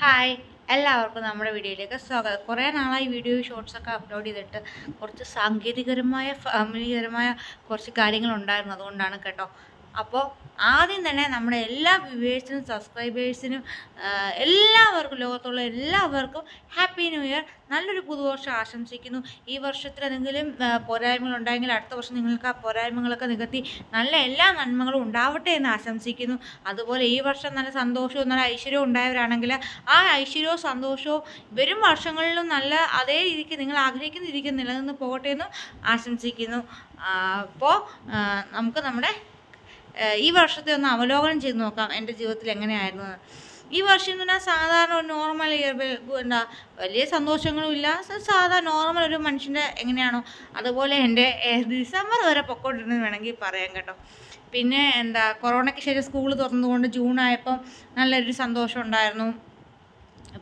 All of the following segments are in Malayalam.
ഹായ് എല്ലാവർക്കും നമ്മുടെ വീഡിയോയിലേക്ക് സ്വാഗതം. കുറേ നാളായി വീഡിയോ ഷോർട്സൊക്കെ അപ്ലോഡ് ചെയ്തിട്ട് കുറച്ച് സാങ്കേതികപരമായ ഫാമിലികരമായ കുറച്ച് കാര്യങ്ങളുണ്ടായിരുന്നു. അതുകൊണ്ടാണ് കേട്ടോ അപ്പോൾ ആദ്യം തന്നെ നമ്മുടെ എല്ലാ വ്യൂവേഴ്സിനും സബ്സ്ക്രൈബേഴ്സിനും എല്ലാവർക്കും ലോകത്തുള്ള എല്ലാവർക്കും ഹാപ്പി ന്യൂ ഇയർ. നല്ലൊരു പുതുവർഷം ആശംസിക്കുന്നു. ഈ വർഷത്തിൽ എന്തെങ്കിലും പോരായ്മകൾ ഉണ്ടെങ്കിൽ അടുത്ത വർഷം നിങ്ങൾക്ക് ആ പോരായ്മകളൊക്കെ നികത്തി നല്ല എല്ലാ നന്മകളും ഉണ്ടാവട്ടെ എന്ന് ആശംസിക്കുന്നു. അതുപോലെ ഈ വർഷം നല്ല സന്തോഷവും നല്ല ഐശ്വര്യവും ഉണ്ടായവരാണെങ്കിൽ ആ ഐശ്വര്യവും സന്തോഷവും വരും വർഷങ്ങളിലും നല്ല അതേ രീതിക്ക് നിങ്ങൾ ആഗ്രഹിക്കുന്ന രീതിക്ക് നിലനിന്ന് പോകട്ടെ എന്ന് ആശംസിക്കുന്നു. അപ്പോൾ നമുക്ക് നമ്മുടെ ഈ വർഷത്തെ ഒന്ന് അവലോകനം ചെയ്ത് നോക്കാം എന്റെ ജീവിതത്തിൽ എങ്ങനെയായിരുന്നു ഈ വർഷം എന്ന് പറഞ്ഞാൽ സാധാരണ ഒരു നോർമൽ ഇയർ എന്താ വലിയ സന്തോഷങ്ങളും ഇല്ല. സാധാ നോർമൽ ഒരു മനുഷ്യന്റെ എങ്ങനെയാണോ അതുപോലെ എന്റെ ഡിസംബർ വരെ പൊക്കോണ്ടിരുന്നത് വേണമെങ്കിൽ പറയാം കേട്ടോ. പിന്നെ എന്താ കൊറോണയ്ക്ക് ശേഷം സ്കൂൾ തുറന്നുകൊണ്ട് ജൂൺ ആയപ്പം നല്ലൊരു സന്തോഷം ഉണ്ടായിരുന്നു.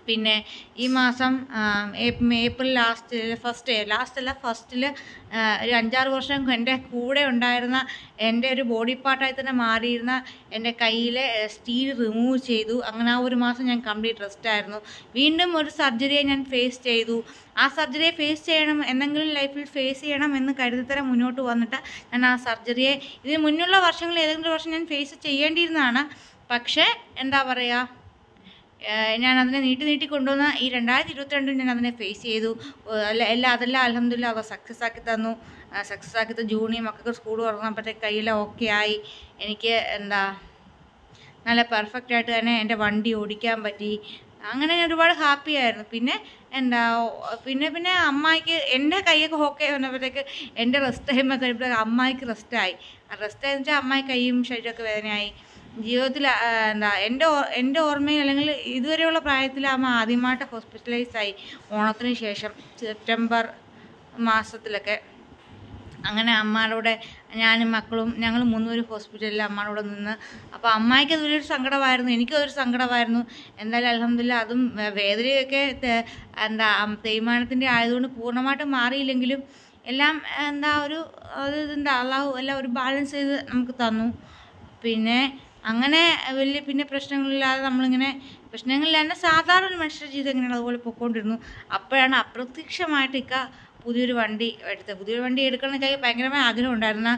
പിന്നെ ഈ മാസം ഏപ്രിൽ ലാസ്റ്റ് ഫസ്റ്റ് ലാസ്റ്റ് അല്ല ഫസ്റ്റിൽ ഒരു അഞ്ചാറ് വർഷം എന്റെ കൂടെ ഉണ്ടായിരുന്ന എന്റെ ഒരു ബോഡി പാർട്ടായി തന്നെ മാറിയിരുന്ന എന്റെ കയ്യിലെ സ്റ്റീൽ റിമൂവ് ചെയ്തു. അങ്ങനെ ആ ഒരു മാസം ഞാൻ കംപ്ലീറ്റ് റെസ്റ്റ് ആയിരുന്നു. വീണ്ടും ഒരു സർജറിയെ ഞാൻ ഫേസ് ചെയ്തു. ആ സർജറിയെ ഫേസ് ചെയ്യണം എന്തെങ്കിലും ലൈഫിൽ ഫേസ് ചെയ്യണം എന്ന് കരുതി തന്നെ മുന്നോട്ട് വന്നിട്ട് ഞാൻ ആ സർജറിയെ ഇതിന് മുന്നുള്ള വർഷങ്ങളിൽ ഏതെങ്കിലും വർഷം ഞാൻ ഫേസ് ചെയ്യേണ്ടിയിരുന്നതാണ്. പക്ഷേ എന്താ പറയുക ഞാൻ അതിനെ നീട്ടി നീട്ടി കൊണ്ടുവന്ന ഈ രണ്ടായിരത്തി ഇരുപത്തിരണ്ടിൽ ഞാൻ അതിനെ ഫേസ് ചെയ്തു അല്ല എല്ലാം അതെല്ലാം അലഹമില്ല അവ സക്സസ് ആക്കി തന്നു. സക്സസ് ആക്കി തന്നു ജൂണി മക്കൾക്ക് സ്കൂൾ തുറന്നപ്പോഴത്തേക്ക് കയ്യിലെല്ലാം ഓക്കെ ആയി. എനിക്ക് എന്താ നല്ല പെർഫെക്റ്റ് ആയിട്ട് തന്നെ എന്റെ വണ്ടി ഓടിക്കാൻ പറ്റി. അങ്ങനെ ഞാൻ ഒരുപാട് ഹാപ്പി ആയിരുന്നു. പിന്നെ എന്താ പിന്നെ പിന്നെ അമ്മായിക്ക് എന്റെ കൈയൊക്കെ ഓക്കെ വന്നപ്പോഴത്തേക്ക് എന്റെ റെസ്റ്റ് ടൈമൊക്കെ കഴിയുമ്പോഴത്തേക്ക് അമ്മായിക്ക് റെസ്റ്റായി റെസ്റ്റ് ആയെന്ന് വെച്ചാൽ അമ്മായി കൈയും ശരീരമൊക്കെ വേദനയായി. ജീവിതത്തിൽ എന്താ എന്റെ എന്റെ ഓർമ്മയിൽ അല്ലെങ്കിൽ ഇതുവരെയുള്ള പ്രായത്തിൽ അമ്മ ആദ്യമായിട്ട് ഹോസ്പിറ്റലൈസ് ആയി. ഓണത്തിന് ശേഷം സെപ്റ്റംബർ മാസത്തിലൊക്കെ അങ്ങനെ അമ്മയുടെ ഞാനും മക്കളും ഞങ്ങൾ മൂന്നുപേരും ഹോസ്പിറ്റലിൽ അമ്മയുടെ നിന്ന്. അപ്പോൾ അമ്മായിക്ക് അതൊരു സങ്കടമായിരുന്നു. എനിക്കും അതൊരു സങ്കടമായിരുന്നു. എന്തായാലും അലഹമില്ല അതും വേദനയൊക്കെ എന്താ തേയ്മാനത്തിന്റെ ആയതുകൊണ്ട് പൂർണമായിട്ട് മാറിയില്ലെങ്കിലും എല്ലാം എന്താ ഒരു അത് എന്താ അള്ളാഹു എല്ലാം ഒരു ബാലൻസ് ചെയ്ത് നമുക്ക് തന്നു. പിന്നെ അങ്ങനെ വലിയ പിന്നെ പ്രശ്നങ്ങളില്ലാതെ നമ്മളിങ്ങനെ പ്രശ്നങ്ങളില്ലാതെ സാധാരണ ഒരു മനുഷ്യരുടെ ജീവിതം എങ്ങനെയാണ് അതുപോലെ പൊയ്ക്കൊണ്ടിരുന്നു അപ്പോഴാണ് അപ്രത്യക്ഷമായിട്ട് ഇക്ക പുതിയൊരു വണ്ടി എടുത്തത്. പുതിയൊരു വണ്ടി എടുക്കണമെന്നൊക്കെ ഭയങ്കരമായ ആഗ്രഹം ഉണ്ടായിരുന്ന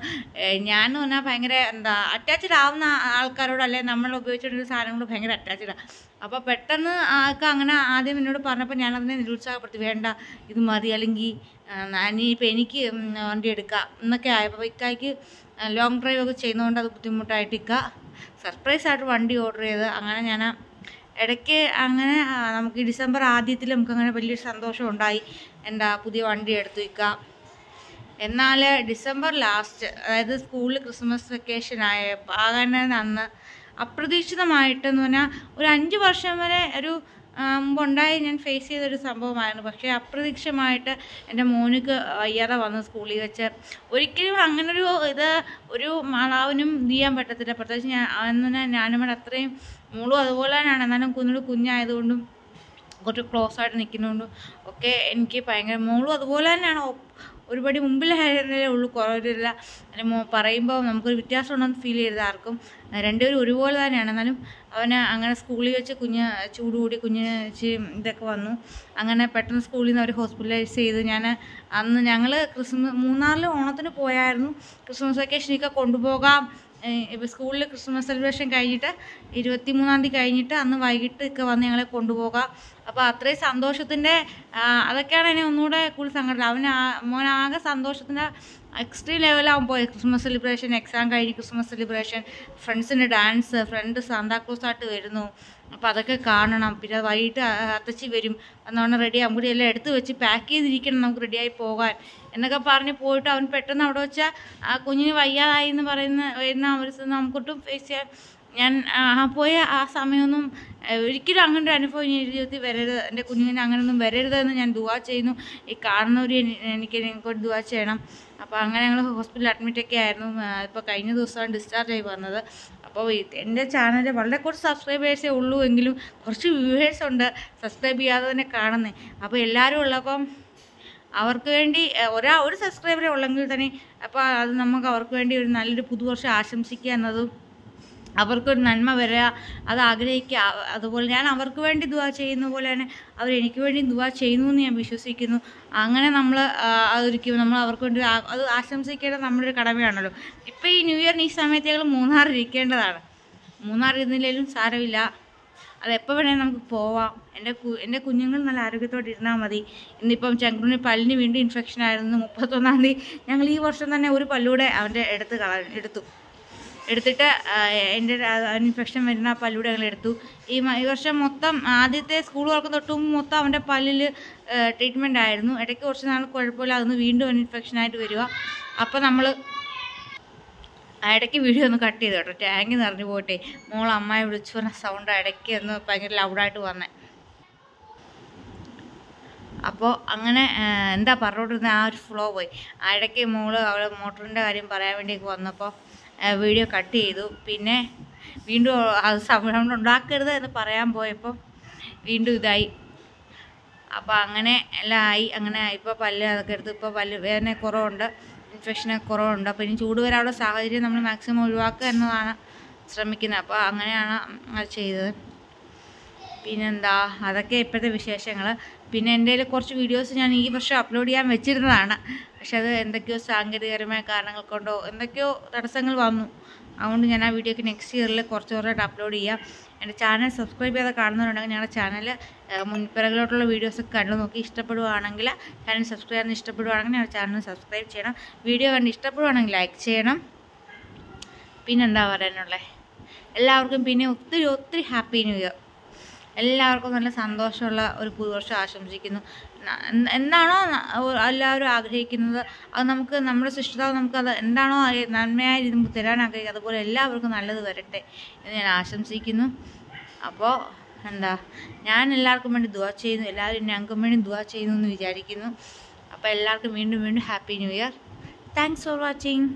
ഞാനെന്ന് പറഞ്ഞാൽ ഭയങ്കര എന്താ അറ്റാച്ച്ഡ് ആവുന്ന ആൾക്കാരോട് അല്ലെ നമ്മൾ ഉപയോഗിച്ചിട്ടുള്ള സാധനങ്ങളോട് ഭയങ്കര അറ്റാച്ച്ഡാണ് അപ്പോൾ പെട്ടെന്ന് ആൾക്ക് അങ്ങനെ ആദ്യം എന്നോട് പറഞ്ഞപ്പോൾ ഞാൻ അതിനെ നിരുത്സാഹപ്പെടുത്തി വേണ്ട ഇത് മതി അല്ലെങ്കിൽ ഇനിയിപ്പോൾ എനിക്ക് വണ്ടി എടുക്കാം എന്നൊക്കെ ആയപ്പോൾ ഇക്കായ്ക്ക് ലോങ് ഡ്രൈവ് ഒക്കെ ചെയ്യുന്നതുകൊണ്ട് അത് ബുദ്ധിമുട്ടായിട്ട് ഇക്ക സർപ്രൈസ് ആയിട്ട് വണ്ടി ഓർഡർ ചെയ്ത് അങ്ങനെ ഞാൻ ഇടയ്ക്ക് അങ്ങനെ നമുക്ക് ഡിസംബർ ആദ്യത്തിൽ നമുക്ക് അങ്ങനെ വലിയൊരു സന്തോഷം ഉണ്ടായി. എന്താ പുതിയ വണ്ടി എടുത്തു വയ്ക്കുക എന്നാൽ ഡിസംബർ ലാസ്റ്റ് അതായത് സ്കൂളിൽ ക്രിസ്മസ് വെക്കേഷൻ ആയ ആകാൻ അന്ന്. അപ്രതീക്ഷിതമായിട്ടെന്ന് പറഞ്ഞാൽ ഒരു അഞ്ച് വർഷം വരെ ഒരു മുമ്പുണ്ടായി ഞാൻ ഫേസ് ചെയ്തൊരു സംഭവമായിരുന്നു. പക്ഷേ അപ്രതീക്ഷമായിട്ട് എന്റെ മോനുക്ക് വയ്യാതെ വന്നു സ്കൂളിൽ വെച്ച്. ഒരിക്കലും അങ്ങനൊരു ഇത് ഒരു മാളാവിനും ഇത് ചെയ്യാൻ പറ്റത്തില്ല. പ്രത്യേകിച്ച് ഞാൻ അന്ന് ഞാനും കൂടെ അത്രയും മോളും അതുപോലെ തന്നെയാണ്. എന്നാലും കുഞ്ഞോട് കുഞ്ഞായതുകൊണ്ടും കുറച്ച് ക്ലോസ് ആയിട്ട് നിൽക്കുന്നതുകൊണ്ടും ഒക്കെ എനിക്ക് ഭയങ്കര മോളും അതുപോലെ തന്നെയാണ്. ഒരുപടി മുമ്പിലായിരുന്നേ ഉള്ളൂ കുറവില്ല. മോ പറയുമ്പോൾ നമുക്കൊരു വ്യത്യാസം ഉണ്ടെന്ന് ഫീൽ ചെയ്തത് ആർക്കും രണ്ടുപേരും ഒരുപോലെ തന്നെയാണ്. എന്നാലും അവന് അങ്ങനെ സ്കൂളിൽ വെച്ച് കുഞ്ഞ് ചൂട് കൂടി കുഞ്ഞിന് ഇതൊക്കെ വന്നു. അങ്ങനെ പെട്ടെന്ന് സ്കൂളിൽ നിന്ന് അവർ ഹോസ്പിറ്റലൈസ് ചെയ്ത്. ഞാൻ അന്ന് ഞങ്ങൾ ക്രിസ്മസ് മൂന്നാറിൽ ഓണത്തിന് പോയായിരുന്നു. ക്രിസ്മസ് വെക്കേഷനൊക്കെ കൊണ്ടുപോകാം. ഇപ്പോൾ സ്കൂളിൽ ക്രിസ്മസ് സെലിബ്രേഷൻ കഴിഞ്ഞിട്ട് ഇരുപത്തി മൂന്നാം തീയതി കഴിഞ്ഞിട്ട് അന്ന് വൈകിട്ട് ഒക്കെ വന്ന് ഞങ്ങളെ കൊണ്ടുപോകാം. അപ്പോൾ അത്രയും സന്തോഷത്തിന്റെ അതൊക്കെയാണ് എന്നെ ഒന്നുകൂടെ കൂടുതൽ സങ്കടം. അവന് മോനാകെ സന്തോഷത്തിന്റെ എക്സ്ട്രീം ലെവലാകും പോയി. ക്രിസ്മസ് സെലിബ്രേഷൻ എക്സാം കഴിഞ്ഞ് ക്രിസ്മസ് സെലിബ്രേഷൻ ഫ്രണ്ട്സിന്റെ ഡാൻസ് ഫ്രണ്ട് സാന്താക്ലോസ് ആയിട്ട് വരുന്നു. അപ്പോൾ അതൊക്കെ കാണണം. പിന്നെ വൈകിട്ട് അത്തച്ചി വരും. എന്നോണം റെഡി കൂടി എല്ലാം എടുത്ത് വെച്ച് പാക്ക് ചെയ്തിരിക്കണം നമുക്ക് റെഡിയായി പോകാൻ. എന്നൊക്കെ പറഞ്ഞ് പോയിട്ട് അവൻ പെട്ടെന്ന് അവിടെ വെച്ചാൽ ആ കുഞ്ഞിന് വയ്യാതായി എന്ന് പറയുന്ന വരുന്ന ഒരു നമുക്കൊട്ടും ഫേസ് ചെയ്യാൻ ഞാൻ ആ പോയ ആ സമയമൊന്നും ഒരിക്കലും അങ്ങനെ ഒരു അനുഭവം ഇനി ജീവിതത്തിൽ വരരുത്. എന്റെ കുഞ്ഞിനെ അങ്ങനെയൊന്നും വരരുതെന്ന് ഞാൻ ദുവാ ചെയ്യുന്നു. ഈ കാണുന്നവർ എനിക്ക് എനിക്കൊരു ദുവാ ചെയ്യണം. അപ്പോൾ അങ്ങനെ ഞങ്ങൾ ഹോസ്പിറ്റലിൽ അഡ്മിറ്റൊക്കെ ആയിരുന്നു. ഇപ്പോൾ കഴിഞ്ഞ ദിവസമാണ് ഡിസ്ചാർജ് ആയി വന്നത്. അപ്പോൾ എന്റെ ചാനൽ വളരെ കുറച്ച് സബ്സ്ക്രൈബേഴ്സേ ഉള്ളൂ എങ്കിലും കുറച്ച് വ്യൂവേഴ്സ് ഉണ്ട്. സബ്സ്ക്രൈബ് ചെയ്യാതെ തന്നെ കാണുന്നത് അപ്പോൾ എല്ലാവരും ഉള്ളപ്പം അവർക്ക് വേണ്ടി ഒരാ ഒരു സബ്സ്ക്രൈബറേ ഉള്ളെങ്കിൽ തന്നെ അപ്പോൾ അത് നമുക്ക് അവർക്ക് വേണ്ടി ഒരു നല്ലൊരു പുതുവർഷം ആശംസിക്കുക എന്നതും അവർക്കൊരു നന്മ വരിക അത് ആഗ്രഹിക്കുക അതുപോലെ ഞാൻ അവർക്ക് വേണ്ടി ദുവാ ചെയ്യുന്ന പോലെ തന്നെ അവർ എനിക്ക് വേണ്ടി ദുവാ ചെയ്യുന്നു എന്ന് ഞാൻ വിശ്വസിക്കുന്നു. അങ്ങനെ നമ്മൾ അതൊരിക്കും നമ്മൾ അവർക്ക് വേണ്ടി അത് ആശംസിക്കേണ്ടത് നമ്മുടെ ഒരു കടമയാണല്ലോ. ഇപ്പോൾ ഈ ന്യൂ ഇയറിന് ഈ സമയത്ത് ഞങ്ങൾ മൂന്നാർ ഇരിക്കേണ്ടതാണ്. മൂന്നാർ ഇരുന്നില്ലെങ്കിലും സാരമില്ല. അത് എപ്പോൾ വേണേലും നമുക്ക് പോവാം. എന്റെ കു എന്റെ കുഞ്ഞുങ്ങൾ നല്ല ആരോഗ്യത്തോടെ ഇരുന്നാൽ മതി. ഇന്നിപ്പം ചങ്കുറിന് പല്ലിന് വീണ്ടും ഇൻഫെക്ഷൻ ആയിരുന്നു. മുപ്പത്തൊന്നാം തീയതി ഞങ്ങൾ ഈ വർഷം തന്നെ ഒരു പല്ലൂടെ അവന്റെ എടുത്ത് കള എടുത്തു. എടുത്തിട്ട് എന്റെ ഇൻഫെക്ഷൻ വരുന്ന പല്ലൂടെ ഞങ്ങൾ എടുത്തു. ഈ വർഷം മൊത്തം ആദ്യത്തെ സ്കൂൾ തുറക്കുന്ന തൊട്ട് മൊത്തം അവന്റെ പല്ലിൽ ട്രീറ്റ്മെന്റ് ആയിരുന്നു. ഇടയ്ക്ക് കുറച്ച് നാൾ കുഴപ്പമില്ല അതൊന്ന് വീണ്ടും ഇൻഫെക്ഷൻ ആയിട്ട് വരിക. അപ്പോൾ നമ്മൾ ഇടയ്ക്ക് വീഡിയോ ഒന്ന് കട്ട് ചെയ്തു കേട്ടോ. ടാങ്ക് നിറഞ്ഞു പോയിട്ടേ. മോൾ അമ്മയെ വിളിച്ചു പറഞ്ഞ സൗണ്ട് ഇടയ്ക്ക് ഒന്ന് ഭയങ്കര ലൗഡായിട്ട് വന്നേ. അപ്പോൾ അങ്ങനെ എന്താ പറഞ്ഞുകൊണ്ടിരുന്ന ആ ഒരു ഫ്ലോ പോയി. ഇടയ്ക്ക് മോൾ അവൾ മോട്ടറിന്റെ കാര്യം പറയാൻ വേണ്ടിയൊക്കെ വന്നപ്പോൾ വീഡിയോ കട്ട് ചെയ്തു. പിന്നെ വീണ്ടും അത് സംരംഭം ഉണ്ടാക്കരുത് എന്ന് പറയാൻ പോയപ്പോൾ വീണ്ടും ഇതായി. അപ്പോൾ അങ്ങനെ എല്ലാം ആയി. അങ്ങനെ ഇപ്പോൾ പല്ല് അതൊക്കെ എടുത്ത് ഇപ്പോൾ പല്ല് വേദന കുറവുണ്ട്. ഇൻഫെക്ഷനൊക്കെ കുറവുണ്ട്. അപ്പോൾ ഇനി ചൂട് വരാനുള്ള സാഹചര്യം നമ്മൾ മാക്സിമം ഒഴിവാക്കുക എന്നതാണ് ശ്രമിക്കുന്നത്. അപ്പോൾ അങ്ങനെയാണ് അത് ചെയ്തത്. പിന്നെന്താ അതൊക്കെ ഇപ്പോഴത്തെ വിശേഷങ്ങൾ പിന്നെ എന്റെ കുറച്ച് വീഡിയോസ് ഞാൻ ഈ വർഷം അപ്ലോഡ് ചെയ്യാൻ വെച്ചിരുന്നതാണ്. പക്ഷെ അത് എന്തൊക്കെയോ സാങ്കേതികപരമായ കാരണങ്ങൾ കൊണ്ടോ എന്തൊക്കെയോ തടസ്സങ്ങൾ വന്നു. അതുകൊണ്ട് ഞാൻ ആ വീഡിയോക്ക് നെക്സ്റ്റ് ഇയറിൽ കുറച്ച് കുറച്ചായിട്ട് അപ്ലോഡ് ചെയ്യാം. എന്റെ ചാനൽ സബ്സ്ക്രൈബ് ചെയ്ത് കാണുന്നവരുണ്ടെങ്കിൽ ഞങ്ങളുടെ ചാനൽ മുൻപിറകിലോട്ടുള്ള വീഡിയോസൊക്കെ കണ്ടു നോക്കി ഇഷ്ടപ്പെടുവാണെങ്കിൽ ചാനൽ സബ്സ്ക്രൈബ് ചെയ്യാൻ ഇഷ്ടപ്പെടുവാണെങ്കിൽ ഞങ്ങളുടെ ചാനൽ സബ്സ്ക്രൈബ് ചെയ്യണം. വീഡിയോ കണ്ട് ഇഷ്ടപ്പെടുവാണെങ്കിൽ ലൈക്ക് ചെയ്യണം. പിന്നെന്താ പറയാനുള്ളത് എല്ലാവർക്കും പിന്നെ ഒത്തിരി ഒത്തിരി ഹാപ്പി ന്യൂ ഇയർ എല്ലാവർക്കും നല്ല സന്തോഷമുള്ള ഒരു പുതുവർഷം ആശംസിക്കുന്നു. എന്താണോ എല്ലാവരും ആഗ്രഹിക്കുന്നത്? അത് നമുക്ക് നമ്മുടെ സൃഷ്ടിതാവ് നമുക്ക് അത് എന്താണോ നന്മയായി നമുക്ക് തരാൻ ആഗ്രഹിക്കുക അതുപോലെ എല്ലാവർക്കും നല്ലത് വരട്ടെ എന്ന് ഞാൻ ആശംസിക്കുന്നു. അപ്പോൾ എന്താ ഞാൻ എല്ലാവർക്കും വേണ്ടി ദുവാ ചെയ്യുന്നു. എല്ലാവരും ഞങ്ങൾക്കും വേണ്ടി ദുവാ ചെയ്യുന്നു എന്ന് വിചാരിക്കുന്നു. അപ്പോൾ എല്ലാവർക്കും വീണ്ടും വീണ്ടും happy new year. Thanks for watching